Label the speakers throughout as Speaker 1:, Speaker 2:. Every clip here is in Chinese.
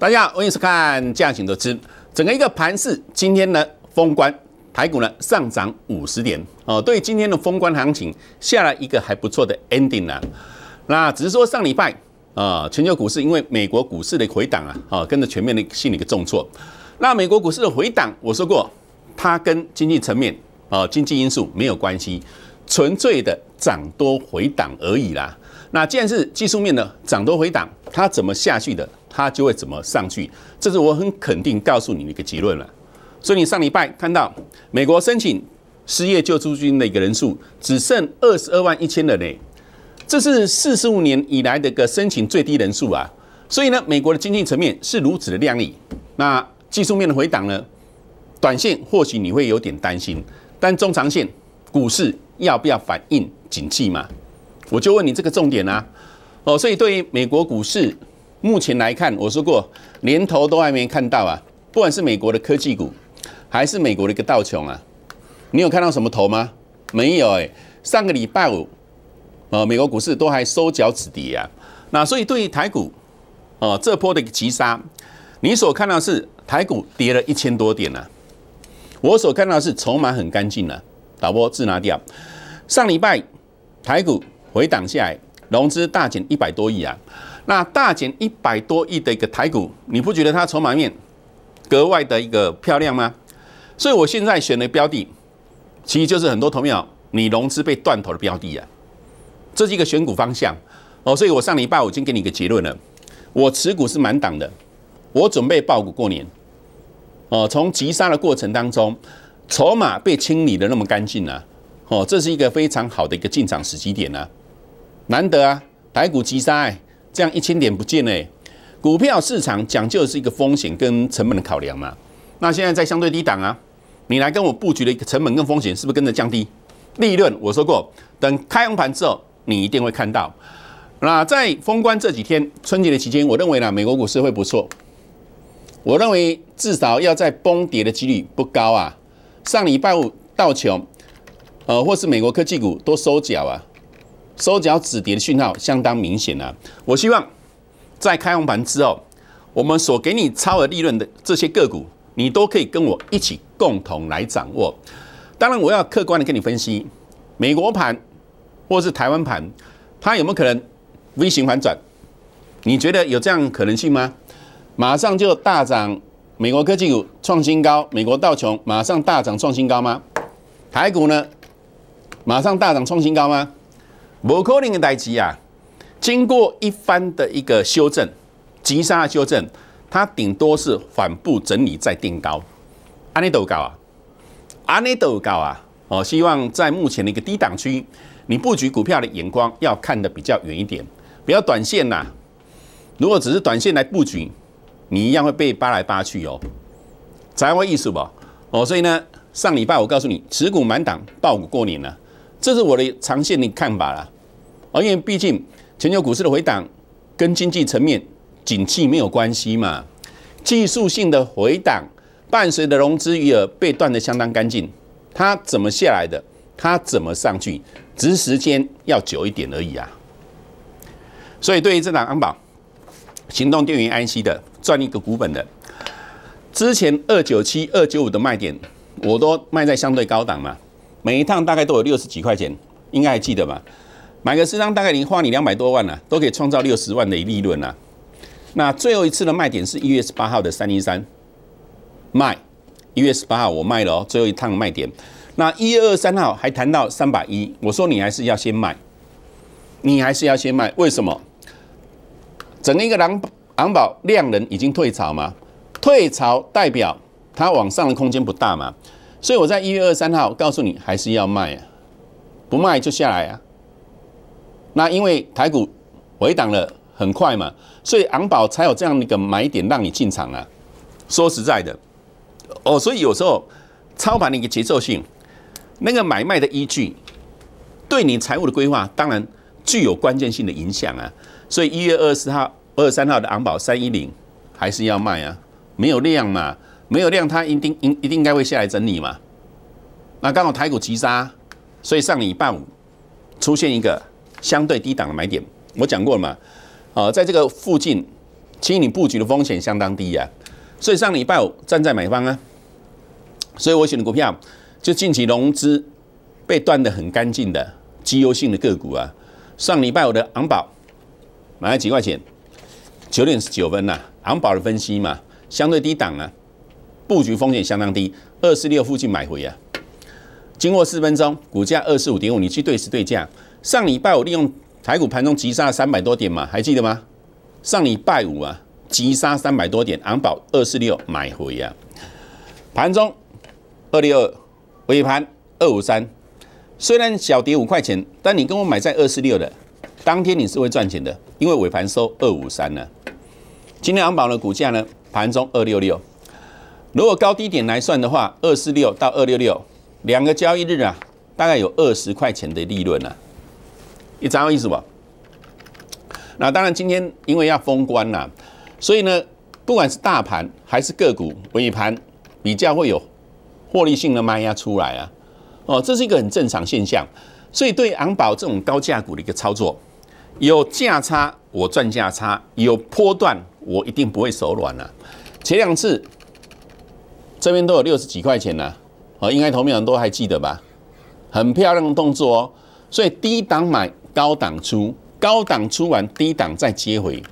Speaker 1: 大家好，欢迎收看价行投资。整个一个盘市，今天呢封关，台股呢上涨五十点哦，对今天的封关行情下了一个还不错的 ending 啦。那只是说上礼拜啊，全球股市因为美国股市的回档啊，啊跟着全面的心理一个重挫。那美国股市的回档，我说过，它跟经济层面啊经济因素没有关系，纯粹的涨多回档而已啦。那既然是技术面的涨多回档，它怎么下去的？它就会怎么上去，这是我很肯定告诉你的一个结论了。所以你上礼拜看到美国申请失业救助金的一个人数只剩二十二万一千人呢，这是四十五年以来的一个申请最低人数啊。所以呢，美国的经济层面是如此的靓丽。那技术面的回档呢，短线或许你会有点担心，但中长线股市要不要反应景气嘛？我就问你这个重点啊。哦，所以对于美国股市。目前来看，我说过，连头都还没看到啊！不管是美国的科技股，还是美国的一个道琼啊，你有看到什么头吗？没有哎。上个礼拜五，呃，美国股市都还收脚止跌啊。那所以对于台股，哦，这波的急杀，你所看到是台股跌了一千多点呢。我所看到是筹码很干净了，导播自拿掉。上礼拜台股回档下来，融资大减一百多亿啊。那大减一百多亿的一个台股，你不觉得它筹码面格外的一个漂亮吗？所以我现在选的标的，其实就是很多投票你融资被断头的标的啊，这是一个选股方向哦。所以我上礼拜我已经给你一个结论了，我持股是满档的，我准备爆股过年哦。从急杀的过程当中，筹码被清理的那么干净啊，哦，这是一个非常好的一个进场时机点啊，难得啊，台股急杀。这样一千点不见嘞，股票市场讲究的是一个风险跟成本的考量嘛。那现在在相对低档啊，你来跟我布局的一个成本跟风险是不是跟着降低？利润我说过，等开红盘之后，你一定会看到。那在封关这几天春节的期间，我认为呢，美国股市会不错。我认为至少要在崩跌的几率不高啊。上礼拜五道琼，呃，或是美国科技股都收脚啊。收脚止跌的讯号相当明显啊！我希望在开红盘之后，我们所给你超额利润的这些个股，你都可以跟我一起共同来掌握。当然，我要客观的跟你分析美国盘或是台湾盘，它有没有可能 V 型反转？你觉得有这样可能性吗？马上就大涨，美国科技股创新高，美国道琼马上大涨创新高吗？台股呢？马上大涨创新高吗？摩可能的代机啊，经过一番的一个修正，急杀修正，它顶多是反步整理再定高，安内都高啊，安内都高啊，哦，希望在目前的一个低档区，你布局股票的眼光要看的比较远一点，不要短线呐。如果只是短线来布局，你一样会被扒来扒去哦，才会意思不？哦，所以呢，上礼拜我告诉你，持股满档，爆股过年了。这是我的长线的看法啦，啊，因为毕竟全球股市的回档跟经济层面景气没有关系嘛，技术性的回档伴随的融资余额被断的相当干净，它怎么下来的？它怎么上去？只是时间要久一点而已啊。所以对于这档安保行动电源 IC 的赚一个股本的，之前二九七、二九五的卖点，我都卖在相对高档嘛。每一趟大概都有六十几块钱，应该还记得吧？买个十张大概你花你两百多万呢，都可以创造六十万的利润啊。那最后一次的卖点是一月十八号的三一三卖，一月十八号我卖了哦，最后一趟卖点。那一月二三号还谈到三百一，我说你还是要先卖，你还是要先卖，为什么？整个一个狼狼宝量能已经退潮嘛，退潮代表它往上的空间不大嘛。所以我在一月二三号告诉你，还是要卖啊，不卖就下来啊。那因为台股回档了很快嘛，所以昂宝才有这样的一个买点让你进场啊。说实在的，哦，所以有时候操盘的一个节奏性，那个买卖的依据，对你财务的规划当然具有关键性的影响啊。所以一月二十号、二十三号的昂宝三一零还是要卖啊，没有量嘛。没有量，它一定应一定应该会下来整理嘛。那刚好台股急杀，所以上礼拜五出现一个相对低档的买点。我讲过了嘛，呃，在这个附近其实你布局的风险相当低呀。所以上礼拜五站在买方啊，所以我选的股票就近期融资被断的很干净的绩优性的个股啊。上礼拜五的昂宝买了几块钱，九点十九分呐。昂宝的分析嘛，相对低档啊，布局风险相当低，二四六附近买回啊。经过四分钟，股价二四五点五，你去对时对价。上礼拜五利用台股盘中急杀三百多点嘛，还记得吗？上礼拜五啊，急杀三百多点，昂宝二四六买回啊。盘中二六二，尾盘二五三，虽然小跌五块钱，但你跟我买在二四六的，当天你是会赚钱的，因为尾盘收二五三呢。今天昂宝的股价呢，盘中二六六，如果高低点来算的话，二四六到二六六。两个交易日啊，大概有二十块钱的利润啊，你知道意思不？那当然，今天因为要封关呐，所以呢，不管是大盘还是个股尾盘比较会有获利性的卖压出来啊，哦，这是一个很正常现象。所以对昂宝这种高价股的一个操作，有价差我赚价差，有波段我一定不会手软了。前两次这边都有六十几块钱呢。哦，应该投票人都还记得吧？很漂亮的动作哦。所以低档买，高档出，高档出完低档再接回，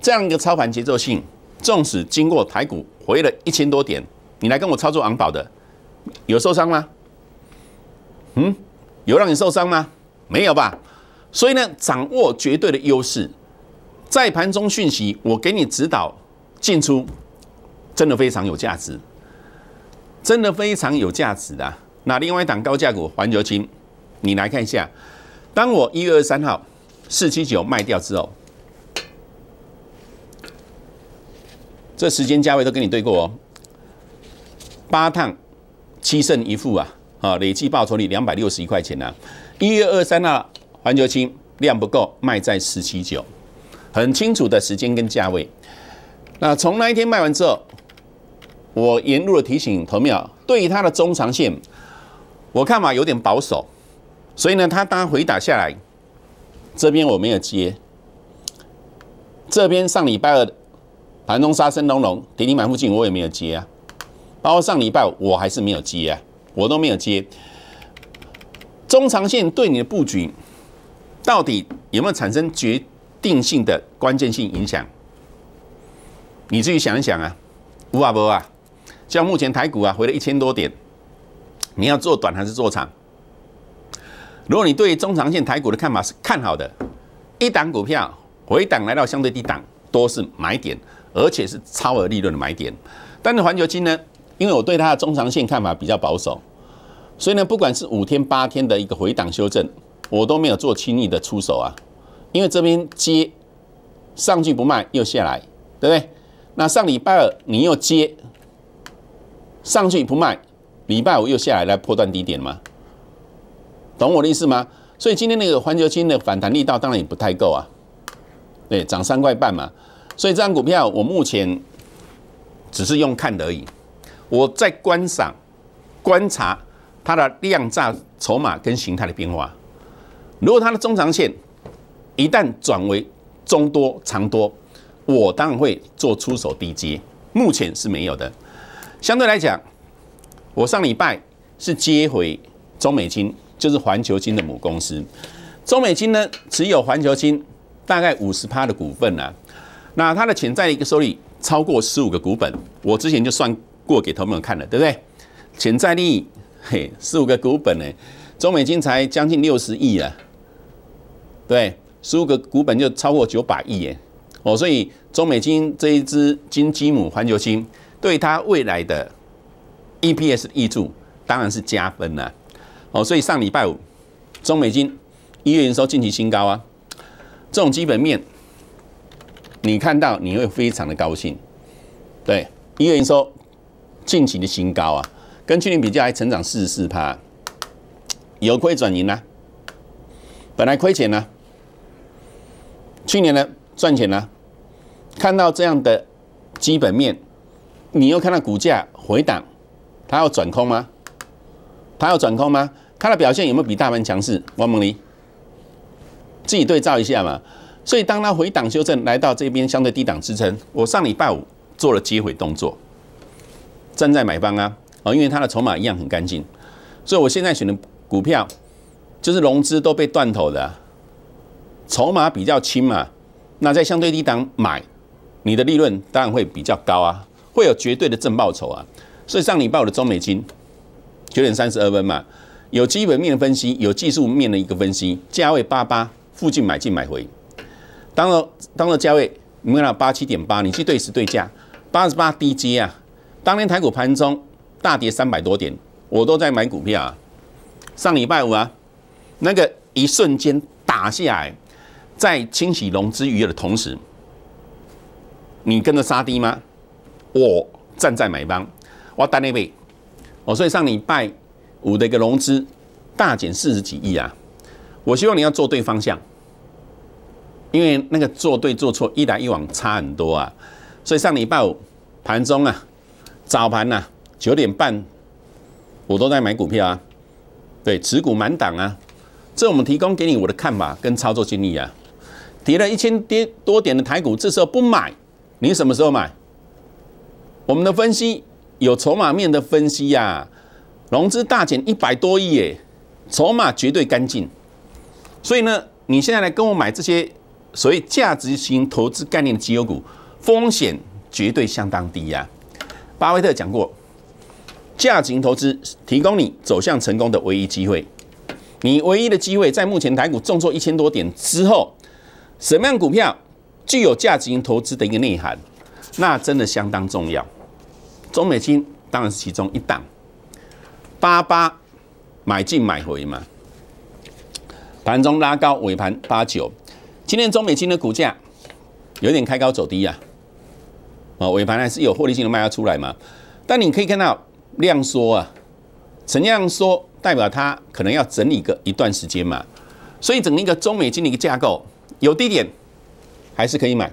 Speaker 1: 这样一个操盘节奏性，纵使经过台股回了一千多点，你来跟我操作昂宝的，有受伤吗？嗯，有让你受伤吗？没有吧？所以呢，掌握绝对的优势，在盘中讯息，我给你指导进出，真的非常有价值。真的非常有价值的。那另外一档高价股环球金，你来看一下。当我一月二三号四七九卖掉之后，这时间价位都跟你对过哦。八趟七胜一负啊，啊，累计报酬率两百六十一块钱呐。一月二三号环球金量不够，卖在四七九，很清楚的时间跟价位。那从那一天卖完之后。我沿路的提醒投票，对于它的中长线，我看法有点保守，所以呢，它当回打下来，这边我没有接，这边上礼拜二盘中杀声隆隆，跌停板附近我也没有接啊，包括上礼拜我还是没有接啊，我都没有接。中长线对你的布局到底有没有产生决定性的关键性影响？你自己想一想啊，无啊不啊。像目前台股啊回了一千多点，你要做短还是做长？如果你对中长线台股的看法是看好的，一档股票回档来到相对低档，都是买点，而且是超额利润的买点。但是环球金呢，因为我对它的中长线看法比较保守，所以呢，不管是五天八天的一个回档修正，我都没有做轻易的出手啊。因为这边接上去不卖又下来，对不对？那上礼拜二你又接。上去不卖，礼拜五又下来来破断低点吗？懂我的意思吗？所以今天那个环球金的反弹力道当然也不太够啊。对，涨三块半嘛。所以这张股票我目前只是用看而已。我在观赏、观察它的量价筹码跟形态的变化。如果它的中长线一旦转为中多长多，我当然会做出手低接。目前是没有的。相对来讲，我上礼拜是接回中美金，就是环球金的母公司。中美金呢，持有环球金大概五十趴的股份啊。那它的潜在一个收益超过十五个股本，我之前就算过给朋友们看了，对不对？潜在利益，嘿，十五个股本呢，中美金才将近六十亿啊，对，十五个股本就超过九百亿耶。哦，所以中美金这一支金鸡母环球金。对它未来的 EPS 益处当然是加分了哦，所以上礼拜五中美金一月营收近期新高啊，这种基本面你看到你会非常的高兴，对，一月营收近期的新高啊，跟去年比较还成长四十四趴，由亏转盈呢，本来亏钱呢，去年呢赚钱呢，看到这样的基本面。你又看到股价回档，它要转空吗？它要转空吗？它的表现有没有比大盘强势？王梦离自己对照一下嘛。所以当它回档修正来到这边相对低档支撑，我上礼拜五做了接回动作，站在买方啊，哦，因为它的筹码一样很干净，所以我现在选的股票就是融资都被断头的，筹码比较轻嘛，那在相对低档买，你的利润当然会比较高啊，会有绝对的正报酬啊，所以上礼拜五的中美金九点三十二分嘛，有基本面分析，有技术面的一个分析，价位八八附近买进买回。当了当了价位，你看到八七点八，你去对时对价，八十八低阶啊！当年台股盘中大跌三百多点，我都在买股票啊。上礼拜五啊，那个一瞬间打下来，在清洗融资余额的同时，你跟着杀低吗？我站在买方，我单那位，我所以上礼拜五的一个融资大减四十几亿啊，我希望你要做对方向。因为那个做对做错一来一往差很多啊，所以上礼拜五盘中啊，早盘呐九点半，我都在买股票啊，对，持股满档啊，这我们提供给你我的看法跟操作经历啊，跌了一千跌多点的台股，这时候不买，你什么时候买？我们的分析有筹码面的分析呀，融资大减一百多亿耶，筹码绝对干净，所以呢，你现在来跟我买这些。所谓价值型投资概念的绩优股，风险绝对相当低呀。巴菲特讲过，价值型投资提供你走向成功的唯一机会。你唯一的机会，在目前台股重挫一千多点之后，什么样股票具有价值型投资的一个内涵？那真的相当重要。中美金当然是其中一档，八八买进买回嘛，盘中拉高，尾盘八九。今天中美金的股价有点开高走低呀，啊，尾盘还是有获利性的卖压出来嘛。但你可以看到量缩啊，怎样缩代表它可能要整理个一段时间嘛。所以整一个中美金的一个架构有低点还是可以买。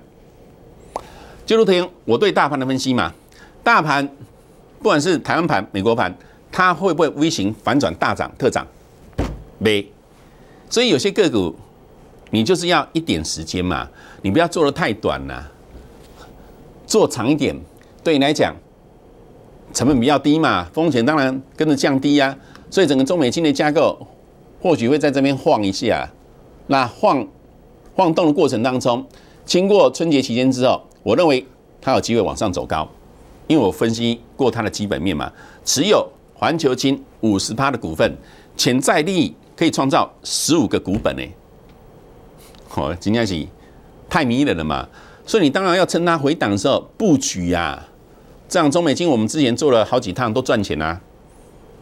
Speaker 1: 就如同我对大盘的分析嘛，大盘不管是台湾盘、美国盘，它会不会微型反转大涨特涨？没。所以有些个股。你就是要一点时间嘛，你不要做的太短了，做长一点，对你来讲成本比较低嘛，风险当然跟着降低呀。所以整个中美金的架构或许会在这边晃一下，那晃晃动的过程当中，经过春节期间之后，我认为它有机会往上走高，因为我分析过它的基本面嘛，持有环球金五十趴的股份，潜在利益可以创造十五个股本呢。哦，金天是太迷人了嘛，所以你当然要趁它回档的时候布局呀。这样中美金我们之前做了好几趟都赚钱啊，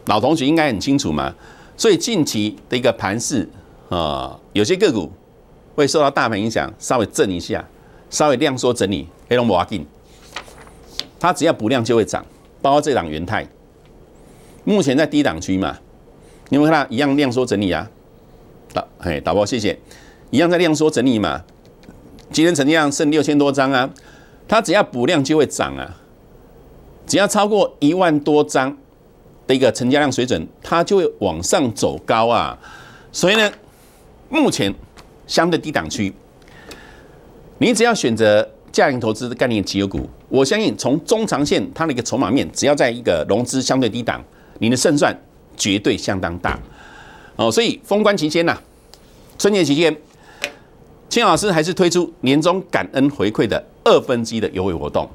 Speaker 1: 老同学应该很清楚嘛。所以近期的一个盘势啊，有些个股会受到大盘影响，稍微震一下，稍微量缩整理，黑龙摩金，它只要补量就会涨，包括这档元泰，目前在低档区嘛，你们看到一样量缩整理啊。导，嘿，导播谢谢。一样在量缩整理嘛，今天成交量剩六千多张啊，它只要补量就会涨啊，只要超过一万多张的一个成交量水准，它就会往上走高啊。所以呢，目前相对低档区，你只要选择价盈投资的概念绩优股，我相信从中长线它的一个筹码面，只要在一个融资相对低档，你的胜算绝对相当大哦。所以封关期间呐，春节期间。青老师还是推出年终感恩回馈的二分之一的优惠活动。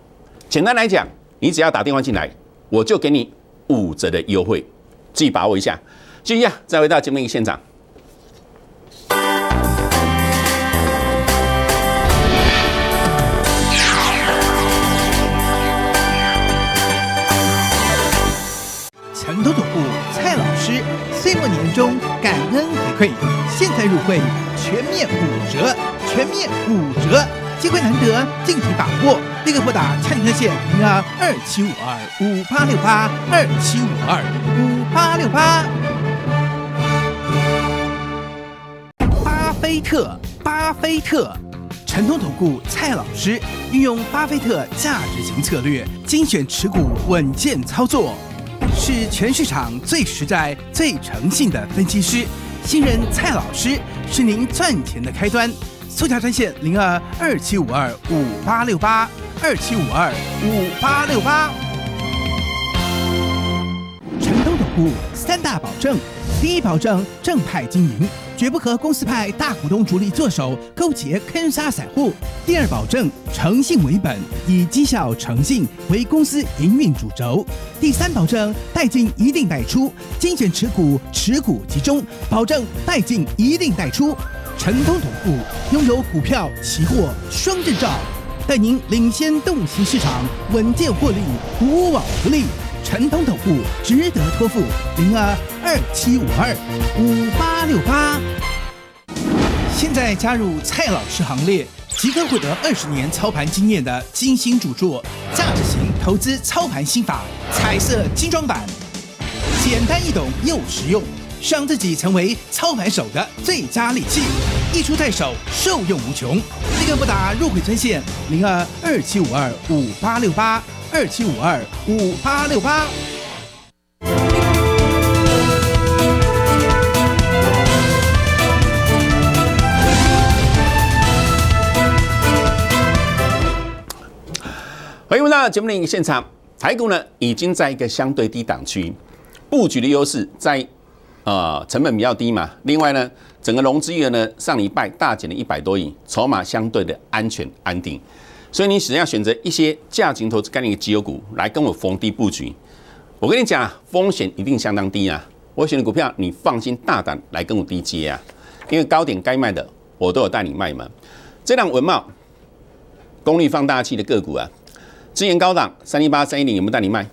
Speaker 1: 简单来讲，你只要打电话进来，我就给你五折的优惠，自己把握一下。继续啊，再回到节目现场。
Speaker 2: 现在入会全面五折。全面五折，机会难得，尽情把握！立刻拨打蔡宁热线零二二七五二五八六八二七五二五八六八。巴菲特，巴菲特，陈通投顾蔡老师运用巴菲特价值型策略，精选持股，稳健操作，是全市场最实在、最诚信的分析师。新人蔡老师是您赚钱的开端。速价专线零二二七五二五八六八二七五二五八六八。五三大保证：第一，保证正派经营，绝不和公司派大股东主力做手勾结坑杀散户；第二，保证诚信为本，以绩效诚信为公司营运主轴；第三，保证带进一定带出，精选持股，持股集中，保证带进一定带出。成功投顾拥有股票、期货双证照，带您领先洞悉市场，稳健获利，无往不利。陈通投顾值得托付，零二二七五二五八六八。现在加入蔡老师行列，即刻获得二十年操盘经验的精心著作《价值型投资操盘心法》彩色精装版，简单易懂又实用，让自己成为操盘手的最佳利器。一出太手，受用无穷。立刻拨打入会专线零二二七五二五八六八。二七五二五八六八。
Speaker 1: 欢迎回到节目的现场，台股呢已经在一个相对低档区，布局的优势在呃成本比较低嘛。另外呢，整个融资余额呢上礼拜大减了一百多亿，筹码相对的安全安定。所以你只要选择一些价值投资概念的绩优股来跟我逢低布局，我跟你讲，风险一定相当低啊！我选的股票，你放心大胆来跟我低接啊！因为高点该卖的，我都有带你卖嘛。这档文茂功率放大器的个股啊，之前高档三一八三一零有没有带你卖？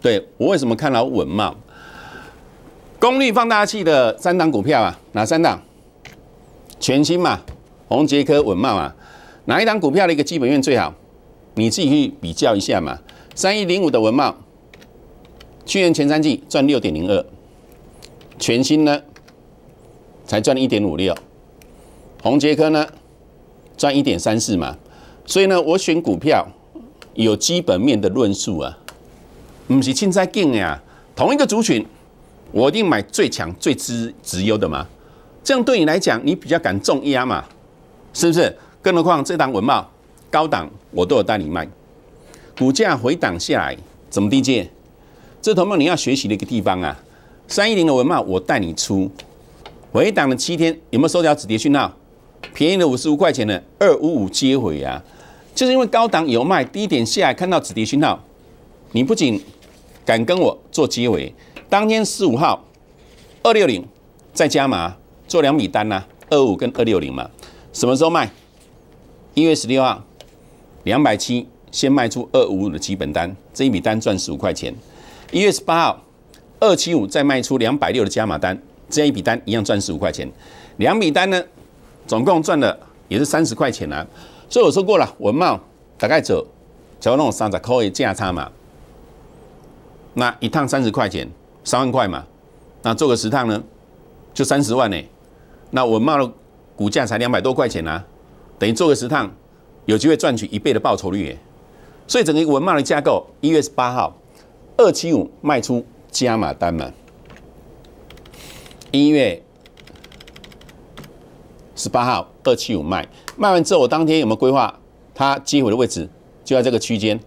Speaker 1: 对我为什么看到文茂功率放大器的三档股票啊？哪三档？全新嘛，红杰科、文茂啊。哪一档股票的一个基本面最好？你自己去比较一下嘛。三一零五的文茂，去年前三季赚六点零二，全新呢才赚一点五六，红杰科呢赚一点三四嘛。所以呢，我选股票有基本面的论述啊，不是青菜劲呀。同一个族群，我一定买最强、最资直优的嘛。这样对你来讲，你比较敢重压嘛？是不是？更何况这档文茂高档我都有带你卖，股价回档下来怎么低阶？这同样你要学习的一个地方啊。三一零的文茂我带你出，回档了七天有没有收掉止跌讯号？便宜了五十五块钱的二五五接回啊，就是因为高档有卖，低点下来看到止跌讯号，你不仅敢跟我做接尾，当天十五号二六零再加码做两笔单呐，二五跟二六零嘛，什么时候卖？一月十六号，两百七先卖出二五五的基本单，这一笔单赚十五块钱。一月十八号，二七五再卖出两百六的加码单，这一笔单一样赚十五块钱。两笔单呢，总共赚了也是三十块钱啊。所以我说过了，文茂大概走，只要那种三十块的价差嘛，那一趟三十块钱，三万块嘛，那做个十趟呢，就三十万呢。那文茂的股价才两百多块钱啊。等于做个十趟，有机会赚取一倍的报酬率耶！所以整个一个文茂的架构，一月十八号二七五卖出加码单嘛，一月十八号二七五卖，卖完之后我当天有没有规划它接回的位置？就在这个区间，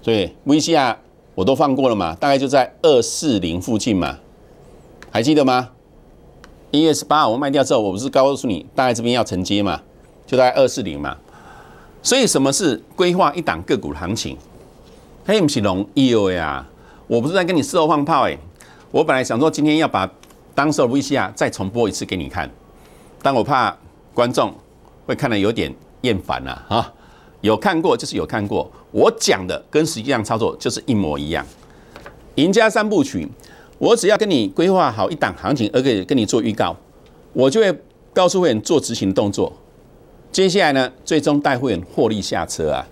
Speaker 1: 所以 V C R 我都放过了嘛，大概就在二四零附近嘛，还记得吗？一月十八号我卖掉之后，我不是告诉你大概这边要承接嘛？就在二四零嘛，所以什么是规划一档个股行情？嘿，不是容易哦呀！我不是在跟你事后放炮哎，我本来想说今天要把当时的 V C R 再重播一次给你看，但我怕观众会看得有点厌烦了啊！有看过就是有看过，我讲的跟实际上操作就是一模一样。赢家三部曲，我只要跟你规划好一档行情，而且跟你做预告，我就会告诉会员做执行动作。接下来呢，最终带会员获利下车啊，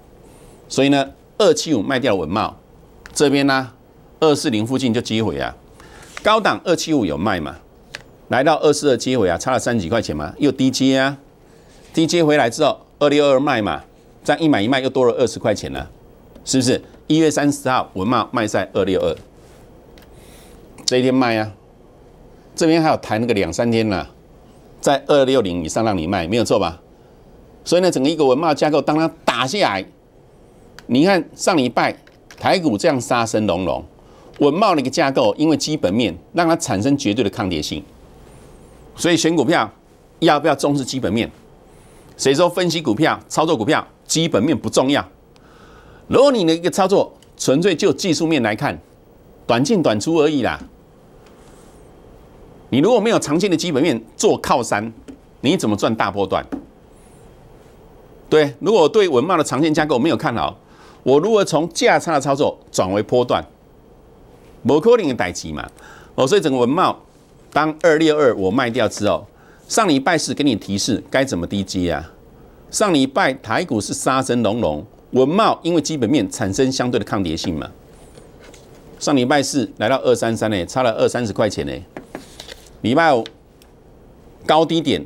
Speaker 1: 所以呢，二七五卖掉文茂，这边呢，二四零附近就接回啊，高档二七五有卖嘛，来到二四二接回啊，差了三十几块钱嘛，又低接啊，低接回来之后，二六二卖嘛，这样一买一卖又多了二十块钱了，是不是？一月三十号文茂卖在二六二，这一天卖啊，这边还有谈那个两三天呢，在二六零以上让你卖，没有错吧？所以呢，整个一个文茂架构，当它打下来，你看上礼拜台股这样杀声隆隆，文茂那个架构，因为基本面让它产生绝对的抗跌性，所以选股票要不要重视基本面？谁说分析股票、操作股票基本面不重要？如果你的一个操作纯粹就技术面来看，短进短出而已啦。你如果没有长线的基本面做靠山，你怎么赚大波段？对，如果对文茂的长线架构没有看好，我如何从价差的操作转为波段？摩可能的代级嘛。哦，所以整个文茂当二六二我卖掉之后，上礼拜是给你提示该怎么低接啊？上礼拜台股是杀声隆隆，文茂因为基本面产生相对的抗跌性嘛。上礼拜四来到二三三呢，差了二三十块钱呢。礼拜五高低点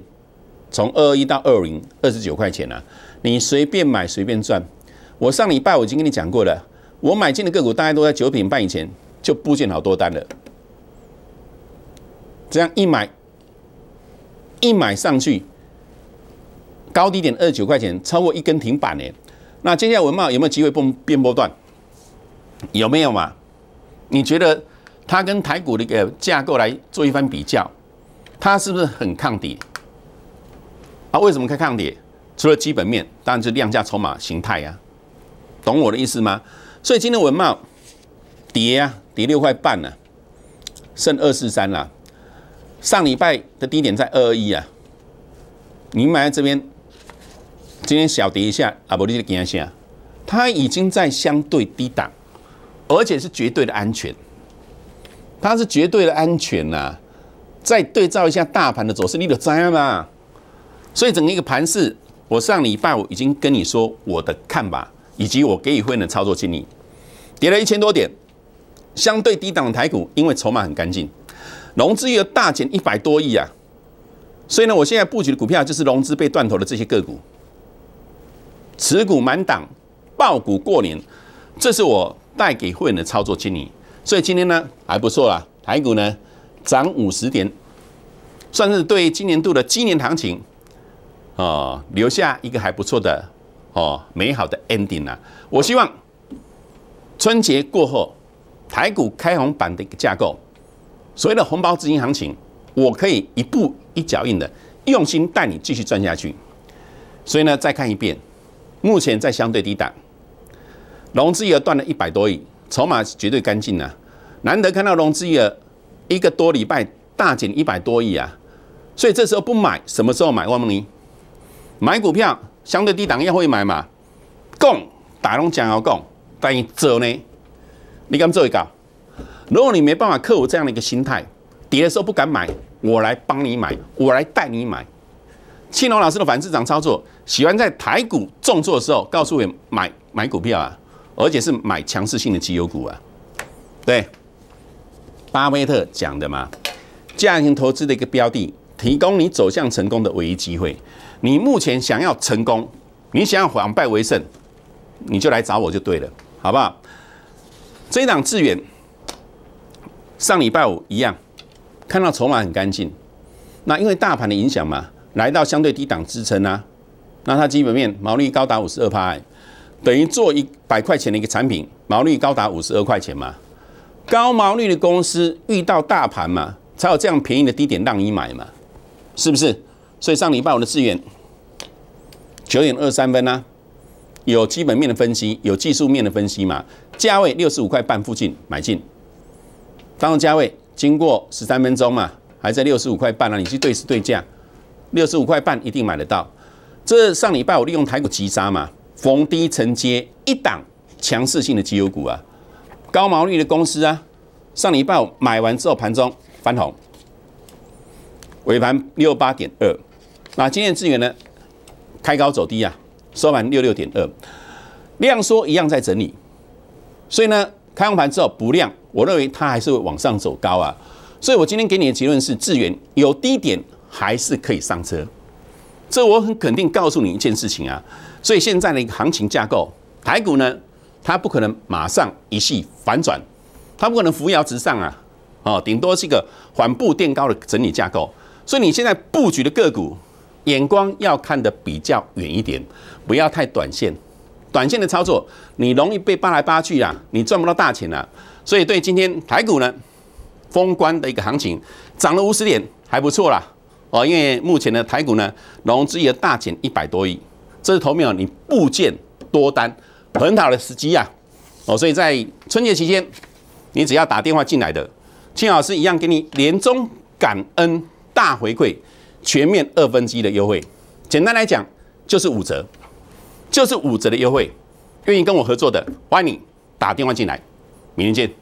Speaker 1: 从二一到二零二十九块钱啊，你随便买随便赚。我上礼拜我已经跟你讲过了，我买进的个股大概都在九点半以前就布建好多单了。这样一买一买上去，高低点二九块钱，超过一根停板呢。那接下来文茂有没有机会变变波段？有没有嘛？你觉得它跟台股的一个架构来做一番比较，它是不是很抗跌？啊，为什么开抗跌？除了基本面，当然是量价筹码形态呀，懂我的意思吗？所以今天文茂跌啊，跌六块半呢，剩二四三了。上礼拜的低点在二二一啊，你买在这边，今天小跌一下啊，不，你就给它下，它已经在相对低档。而且是绝对的安全，它是绝对的安全呐。再对照一下大盘的走势，你就知了嘛。所以整个一个盘势，我上礼拜我已经跟你说我的看法，以及我给予会员的操作建议。跌了一千多点，相对低档的台股，因为筹码很干净，融资余额大减一百多亿啊。所以呢，我现在布局的股票就是融资被断头的这些个股，持股满档，爆股过年，这是我。带给会员的操作经理，所以今天呢还不错啦，台股呢涨五十点，算是对今年度的今年行情，哦留下一个还不错的哦美好的 ending 啦！我希望春节过后，台股开红板的一个架构，所谓的红包资金行情，我可以一步一脚印的用心带你继续赚下去。所以呢，再看一遍，目前在相对低档。融资余额断了一百多亿，筹码绝对干净啊！难得看到融资余额一个多礼拜大减一百多亿啊！所以这时候不买，什么时候买？汪梦妮，买股票相对低档要会买嘛？供打龙讲要供，但你走呢？你敢做一个？如果你没办法克服这样的一个心态，跌的时候不敢买，我来帮你买，我来带你买。青龙老师的反市场操作，喜欢在台股重挫的时候告诉你买买股票啊！而且是买强势性的绩优股啊，对，巴菲特讲的嘛，价值型投资的一个标的，提供你走向成功的唯一机会。你目前想要成功，你想要反败为胜，你就来找我就对了，好不好？这一档资源，上礼拜五一样，看到筹码很干净，那因为大盘的影响嘛，来到相对低档支撑啊，那它基本面毛利高达五十二趴。等于做一百块钱的一个产品，毛利高达五十二块钱嘛。高毛利的公司遇到大盘嘛，才有这样便宜的低点让你买嘛，是不是？所以上礼拜我的资源九点二三分呢，有基本面的分析，有技术面的分析嘛。价位六十五块半附近买进，当价位经过十三分钟嘛，还在六十五块半了，你去对时对价，六十五块半一定买得到。这上礼拜我利用台股急杀嘛。逢低承接一档强势性的绩优股啊，高毛利的公司啊，上礼拜我买完之后盘中翻红，尾盘六八点二，那今天资源呢开高走低啊，收盘六六点二，量缩一样在整理，所以呢开完盘之后不量，我认为它还是会往上走高啊，所以我今天给你的结论是，资源有低点还是可以上车，这我很肯定告诉你一件事情啊。所以现在的一个行情架构，台股呢，它不可能马上一系反转，它不可能扶摇直上啊，哦，顶多是一个缓步垫高的整理架构。所以你现在布局的个股，眼光要看得比较远一点，不要太短线。短线的操作，你容易被扒来扒去啊，你赚不到大钱啊。所以对今天台股呢，封关的一个行情，涨了五十点，还不错啦。哦，因为目前的台股呢，融资额大减一百多亿，这是头面你部件多单很好的时机啊。哦，所以在春节期间，你只要打电话进来的，庆老师一样给你年终感恩大回馈，全面二分之一的优惠。简单来讲，就是五折。就是五折的优惠，愿意跟我合作的，欢迎你打电话进来，明天见。